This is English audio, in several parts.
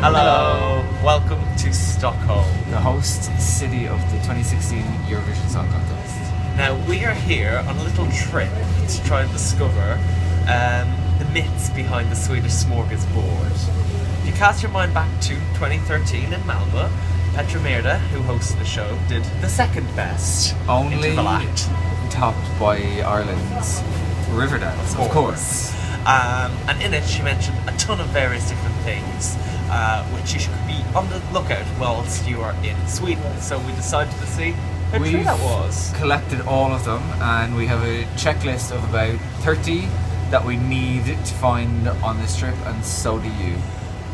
Hello. Welcome to Stockholm. the host city of the 2016 Eurovision Song Contest. Now we are here on a little trip to try and discover um, the myths behind the Swedish smorgasbord. If you cast your mind back to 2013 in Malmö, Petra Mede, who hosted the show, did the second best Only topped by Ireland's Riverdance, of course. Um, and in it, she mentioned a ton of various different things, uh, which you should be on the lookout whilst you are in Sweden. So we decided to see how true We've that was. collected all of them and we have a checklist of about 30 that we need to find on this trip and so do you.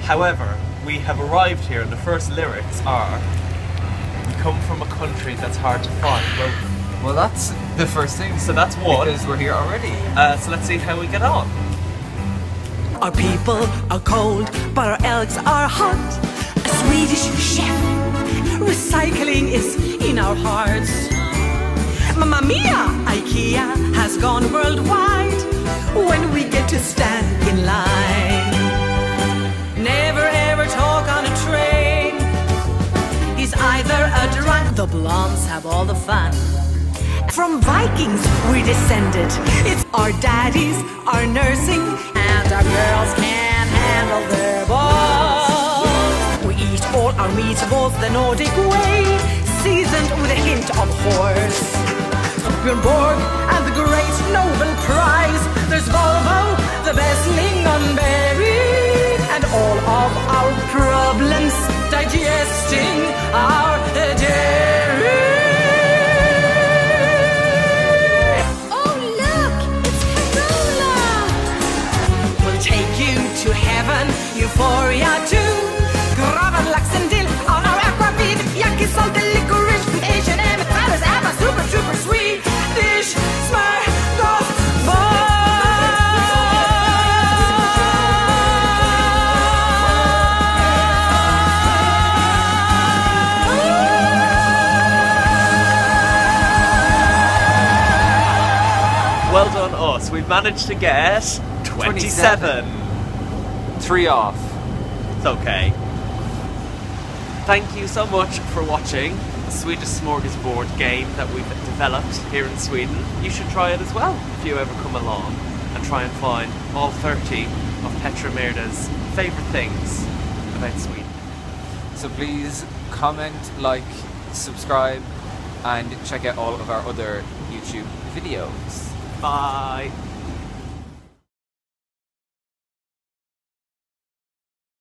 However, we have arrived here, and the first lyrics are We come from a country that's hard to find. Well, Well, that's the first thing. so that's one. Because we're here already. Uh, so let's see how we get on. Our people are cold, but our elks are hot. A Swedish chef, recycling is in our hearts. Mamma mia, IKEA has gone worldwide when we get to stand in line. Never ever talk on a train. He's either a drunk, the blondes have all the fun. From Vikings we're descended. It's our daddies our nursing, and meatballs the Nordic way, seasoned with a hint of horse. Björn Borg and the Great Nobel Prize. There's Volvo, the best lingonberry, and all of our problems digesting our dairy. Oh, look! We've managed to get 27. Three off. It's okay. Thank you so much for watching the Swedish Smorgasbord game that we've developed here in Sweden. You should try it as well if you ever come along and try and find all 30 of Petra Mede's favourite things about Sweden. So please comment, like, subscribe, and check out all of our other YouTube videos. Bye.